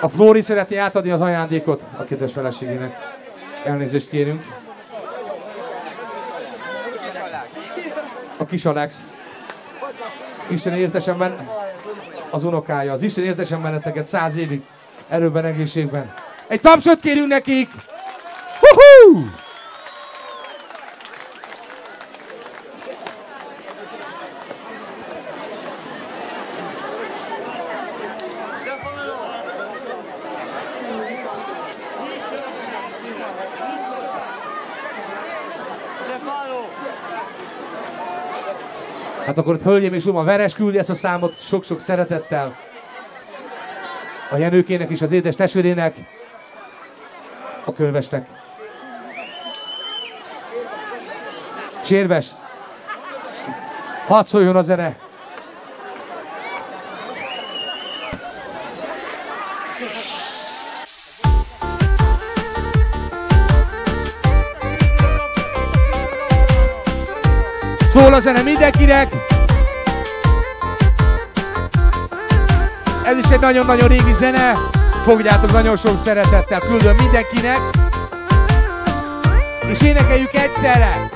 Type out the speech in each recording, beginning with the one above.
A Flóri szeretné átadni az ajándékot a kedves feleségének. Elnézést kérünk. A kis Alex. Isten értesen benne, az unokája. Az Isten értesen benneteket száz évig erőben, egészségben. Egy tapsot kérünk nekik! Woohoo! Hát akkor hölgyeim és uram, a Veres küldi ezt a számot sok-sok szeretettel. A Jenőkének és az édes testvérének, a könyvesnek. Sérves, hadd szóljon a zene! Szól a zene mindenkinek! Ez is egy nagyon-nagyon régi zene. Fogjátok nagyon sok szeretettel, küldöm mindenkinek. És énekeljük egyszerre!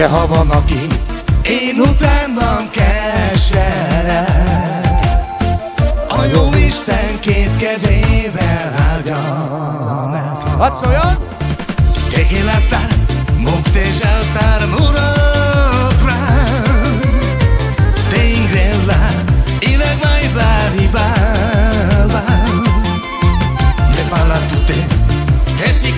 De ha van, aki én utánam kesereg a jó Isten két kezével áldja meg. Hadd szóljon! Te che la sta, monte saltar muratra. Te ingrella, ile mai bari balba. Te parla tutte, te si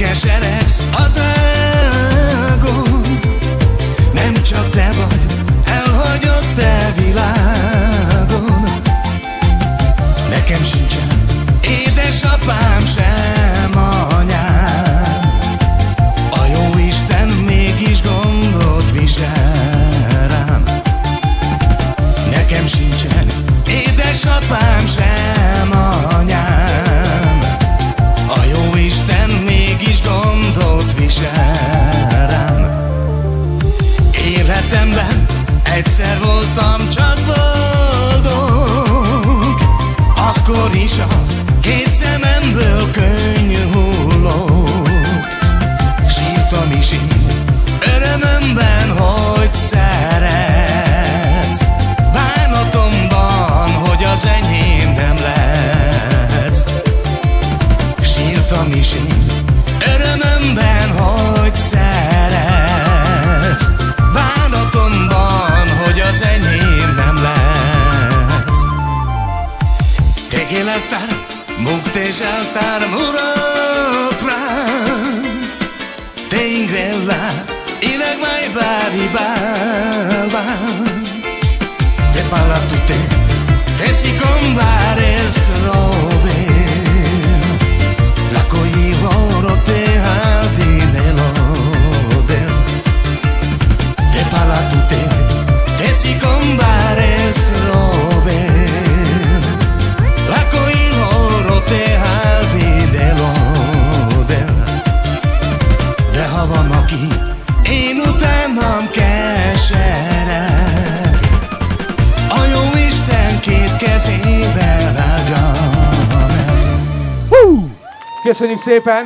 keseregsz az ágon? Édesapám sem anyám. A jó Isten mégis gondot visel rám Életemben egyszer voltam csak boldog Akkor is a két szememből könnyű hullott. Sírtam is én örömömben, örömömben, hogy szeretsz Bánatomban, hogy az enyém nem lehetsz Te che la star, mucte saltar murokra Te ingrella, ileg mai bari balba Te parla tutte, te si combare si combare slove La coi loro te nelode De ha van, aki én utánam kesereg A jó Isten két kezével! Köszönjük szépen!